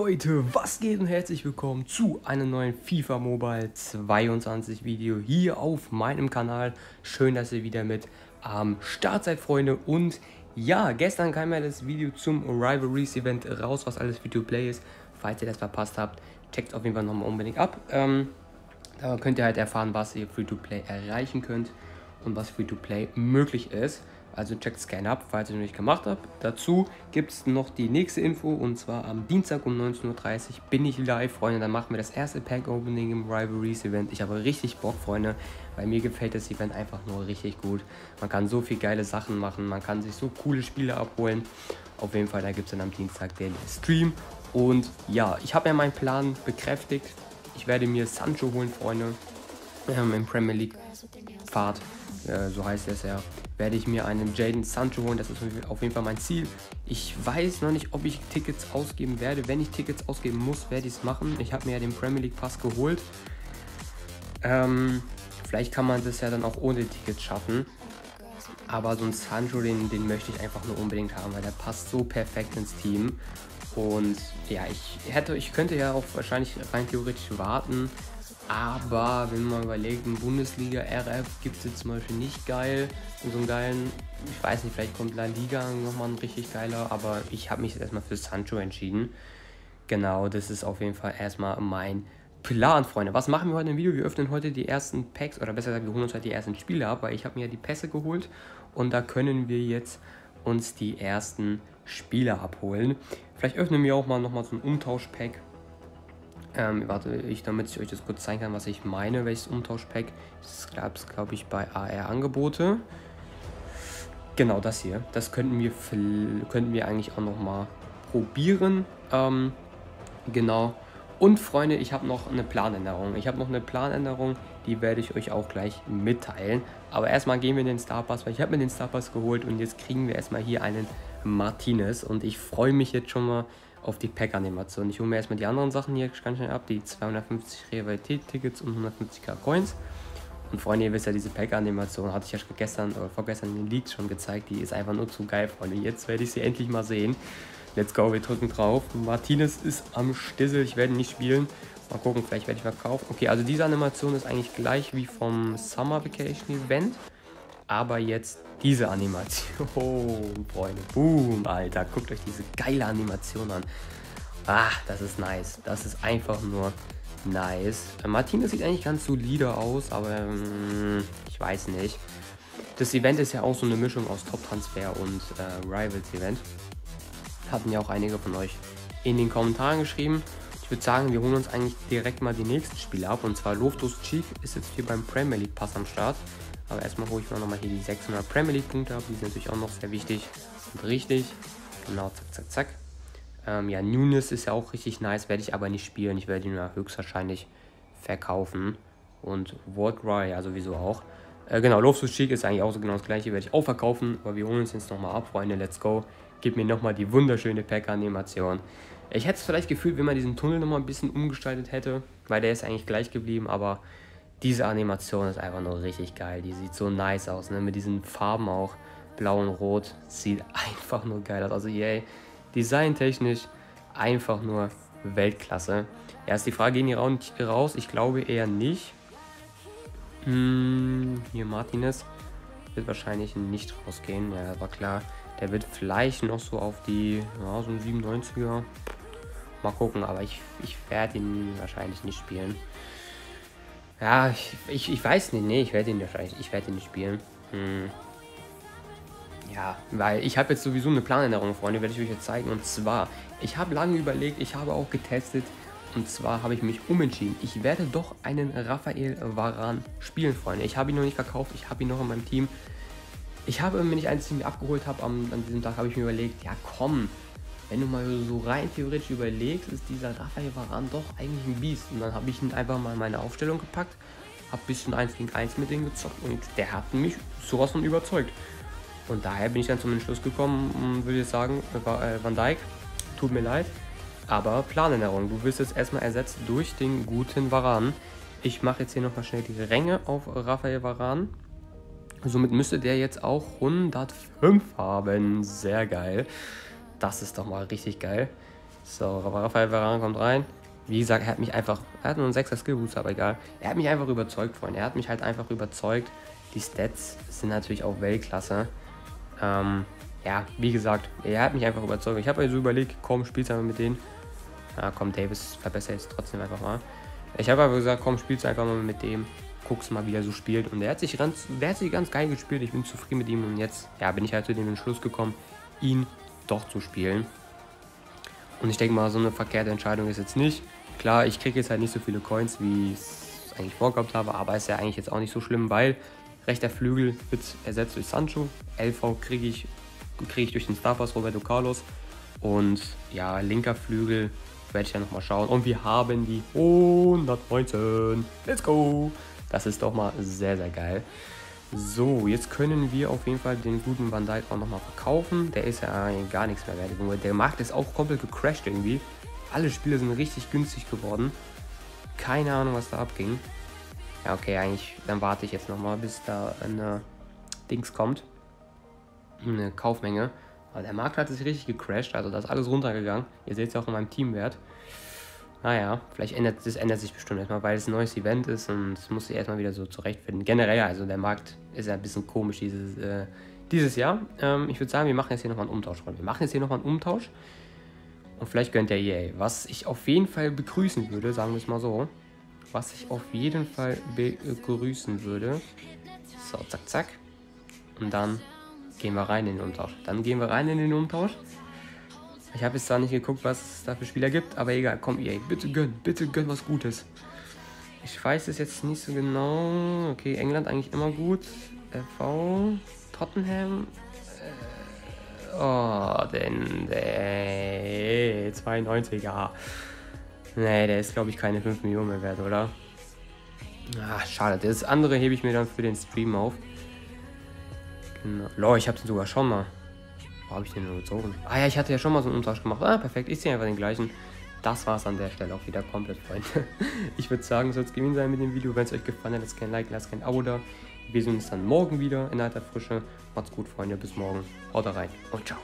Leute, was geht und herzlich willkommen zu einem neuen FIFA Mobile 22 Video hier auf meinem Kanal. Schön, dass ihr wieder mit am Start seid, Freunde. Und ja, gestern kam ja das Video zum Rivalries Event raus, was alles Free-to-Play ist. Falls ihr das verpasst habt, checkt auf jeden Fall nochmal unbedingt ab. Ähm, da könnt ihr halt erfahren, was ihr Free-to-Play erreichen könnt und was Free-to-Play möglich ist. Also checkt es gerne ab, falls ihr noch nicht gemacht habt. Dazu gibt es noch die nächste Info und zwar am Dienstag um 19.30 Uhr bin ich live, Freunde. Dann machen wir das erste Pack-Opening im Rivalries Event. Ich habe richtig Bock, Freunde, weil mir gefällt das Event einfach nur richtig gut. Man kann so viel geile Sachen machen, man kann sich so coole Spiele abholen. Auf jeden Fall, da gibt es dann am Dienstag den Stream. Und ja, ich habe ja meinen Plan bekräftigt. Ich werde mir Sancho holen, Freunde, ähm, im Premier League Fahrt, äh, so heißt es ja werde ich mir einen Jaden Sancho holen. Das ist auf jeden Fall mein Ziel. Ich weiß noch nicht, ob ich Tickets ausgeben werde. Wenn ich Tickets ausgeben muss, werde ich es machen. Ich habe mir ja den Premier League Pass geholt. Ähm, vielleicht kann man das ja dann auch ohne Tickets schaffen. Aber so ein Sancho, den, den möchte ich einfach nur unbedingt haben, weil der passt so perfekt ins Team. Und ja, ich hätte, ich könnte ja auch wahrscheinlich rein theoretisch warten, aber wenn man überlegt, in Bundesliga RF gibt es jetzt zum Beispiel nicht geil. So einen geilen, ich weiß nicht, vielleicht kommt La Liga nochmal ein richtig geiler, aber ich habe mich jetzt erstmal für Sancho entschieden. Genau, das ist auf jeden Fall erstmal mein Plan, Freunde. Was machen wir heute im Video? Wir öffnen heute die ersten Packs, oder besser gesagt, wir holen uns heute die ersten Spiele ab, weil ich habe mir ja die Pässe geholt und da können wir jetzt uns die ersten Spiele abholen. Vielleicht öffnen wir auch mal nochmal so ein Umtausch-Pack ähm, warte, ich, damit ich euch das kurz zeigen kann, was ich meine, welches Umtauschpack. Das gab es, glaube ich, bei AR-Angebote. Genau das hier. Das könnten wir, könnten wir eigentlich auch noch mal probieren. Ähm, genau. Und Freunde, ich habe noch eine Planänderung. Ich habe noch eine Planänderung, die werde ich euch auch gleich mitteilen. Aber erstmal gehen wir in den Starpass, weil ich habe mir den Starpass geholt und jetzt kriegen wir erstmal hier einen Martinez. Und ich freue mich jetzt schon mal auf die Pack-Animation. Ich hole mir erstmal die anderen Sachen hier ganz schnell ab, die 250 Rivalität-Tickets und 150k Coins. Und Freunde, ihr wisst ja, diese Pack-Animation hatte ich ja gestern oder vorgestern in den Leaks schon gezeigt. Die ist einfach nur zu geil, Freunde. Jetzt werde ich sie endlich mal sehen. Let's go, wir drücken drauf. Martinez ist am Stissel, ich werde nicht spielen. Mal gucken, vielleicht werde ich verkaufen. Okay, also diese Animation ist eigentlich gleich wie vom Summer Vacation Event. Aber jetzt diese Animation, oh, Freunde, boom, Alter, guckt euch diese geile Animation an. Ah, das ist nice. Das ist einfach nur nice. Äh, Martinez sieht eigentlich ganz solide aus, aber ähm, ich weiß nicht. Das Event ist ja auch so eine Mischung aus Top-Transfer und äh, Rivals-Event. Hatten ja auch einige von euch in den Kommentaren geschrieben. Ich würde sagen, wir holen uns eigentlich direkt mal die nächsten Spiele ab. Und zwar Loftus Cheek ist jetzt hier beim Premier League Pass am Start. Aber erstmal hole ich mir nochmal hier die 600 Premier League Punkte ab. Die sind natürlich auch noch sehr wichtig und richtig. Genau, zack, zack, zack. Ähm, ja, Nunes ist ja auch richtig nice, werde ich aber nicht spielen. Ich werde ihn ja höchstwahrscheinlich verkaufen. Und Wardry ja sowieso auch. Äh, genau, Loftus Cheek ist eigentlich auch so genau das gleiche, werde ich auch verkaufen. Aber wir holen uns jetzt nochmal ab, Freunde. Let's go. Gib mir nochmal die wunderschöne Pack-Animation. Ich hätte es vielleicht gefühlt, wenn man diesen Tunnel nochmal ein bisschen umgestaltet hätte, weil der ist eigentlich gleich geblieben, aber diese Animation ist einfach nur richtig geil. Die sieht so nice aus, ne? Mit diesen Farben auch. Blau und Rot. Sieht einfach nur geil aus. Also, yay. Designtechnisch einfach nur Weltklasse. Erst die Frage, gehen die raus? Ich glaube eher nicht. Hm, hier Martinez wird wahrscheinlich nicht rausgehen. Ja, war klar. Der wird vielleicht noch so auf die, ja, so ein 97er. Mal gucken, aber ich, ich werde ihn wahrscheinlich nicht spielen. Ja, ich, ich, ich weiß nicht. Nee, ich werde ihn wahrscheinlich. Ich werde ihn nicht spielen. Hm. Ja, weil ich habe jetzt sowieso eine Planänderung, Freunde, werde ich euch jetzt zeigen. Und zwar, ich habe lange überlegt, ich habe auch getestet. Und zwar habe ich mich umentschieden. Ich werde doch einen Raphael Varan spielen, Freunde. Ich habe ihn noch nicht verkauft, ich habe ihn noch in meinem Team. Ich habe, wenn ich ein Team abgeholt habe, an diesem Tag habe ich mir überlegt, ja komm, wenn du mal so rein theoretisch überlegst, ist dieser Raphael Varan doch eigentlich ein Biest. Und dann habe ich ihn einfach mal in meine Aufstellung gepackt, habe ein bisschen 1 gegen 1 mit denen gezockt und der hat mich sowas von überzeugt. Und daher bin ich dann zum Entschluss gekommen und würde jetzt sagen, äh, Van Dijk, tut mir leid, aber Planänderung. Du wirst jetzt erstmal ersetzt durch den guten Varan. Ich mache jetzt hier nochmal schnell die Ränge auf Raphael Varan. Somit müsste der jetzt auch 105 haben. Sehr geil. Das ist doch mal richtig geil. So, Rafael Varane kommt rein. Wie gesagt, er hat mich einfach, er hat nur einen 6er Skill Booster, aber egal. Er hat mich einfach überzeugt, Freunde. Er hat mich halt einfach überzeugt. Die Stats sind natürlich auch Weltklasse. Ähm, ja, wie gesagt, er hat mich einfach überzeugt. Ich habe mir so überlegt, komm, spielst einfach mit denen. Ja, komm, Davis verbessert jetzt trotzdem einfach mal. Ich habe aber gesagt, komm, spielst einfach mal mit dem. Guckst mal, wie er so spielt. Und der hat sich ganz, der hat sich ganz geil gespielt. Ich bin zufrieden mit ihm. Und jetzt, ja, bin ich halt zu dem Entschluss gekommen, ihn doch zu spielen. Und ich denke mal, so eine verkehrte Entscheidung ist jetzt nicht. Klar, ich kriege jetzt halt nicht so viele Coins, wie ich es eigentlich vorgehabt habe, aber ist ja eigentlich jetzt auch nicht so schlimm, weil rechter Flügel wird ersetzt durch Sancho, LV kriege ich, krieg ich durch den Starpass Roberto Carlos und ja, linker Flügel werde ich ja nochmal schauen. Und wir haben die 119. Let's go! Das ist doch mal sehr, sehr geil. So, jetzt können wir auf jeden Fall den guten Van Dijk auch nochmal verkaufen. Der ist ja gar nichts mehr wert. Der Markt ist auch komplett gecrashed irgendwie. Alle Spiele sind richtig günstig geworden. Keine Ahnung, was da abging. Ja, okay, eigentlich, dann warte ich jetzt nochmal, bis da eine Dings kommt. Eine Kaufmenge. Aber der Markt hat sich richtig gecrashed, also da ist alles runtergegangen. Ihr seht es auch in meinem Teamwert. Naja, vielleicht ändert das ändert sich bestimmt erstmal, weil es ein neues Event ist und es muss sich erstmal wieder so zurechtfinden. Generell, also der Markt ist ja ein bisschen komisch dieses, äh, dieses Jahr. Ähm, ich würde sagen, wir machen jetzt hier nochmal einen Umtausch. Wir machen jetzt hier nochmal einen Umtausch. Und vielleicht gönnt der EA. Was ich auf jeden Fall begrüßen würde, sagen wir es mal so. Was ich auf jeden Fall begrüßen würde. So, zack, zack. Und dann gehen wir rein in den Umtausch. Dann gehen wir rein in den Umtausch. Ich habe jetzt zwar nicht geguckt, was es da für Spieler gibt, aber egal. Komm, EA, bitte gönn, bitte gönn was Gutes. Ich weiß es jetzt nicht so genau. Okay, England eigentlich immer gut. FV, Tottenham. Äh, oh, denn der 92er. Nee, der ist glaube ich keine 5 Millionen mehr wert, oder? Ah, schade. Das andere hebe ich mir dann für den Stream auf. Genau. Lol, ich habe den sogar schon mal. Wo habe ich den nur gezogen? Ah ja, ich hatte ja schon mal so einen Umtausch gemacht. Ah, perfekt. Ich ziehe einfach den gleichen. Das war es an der Stelle auch wieder komplett, Freunde. Ich würde sagen, soll es gewesen sein mit dem Video. Wenn es euch gefallen hat, lasst gerne ein Like, lasst gerne ein Abo da. Wir sehen uns dann morgen wieder in alter Frische. Macht's gut, Freunde. Bis morgen. Haut rein und ciao.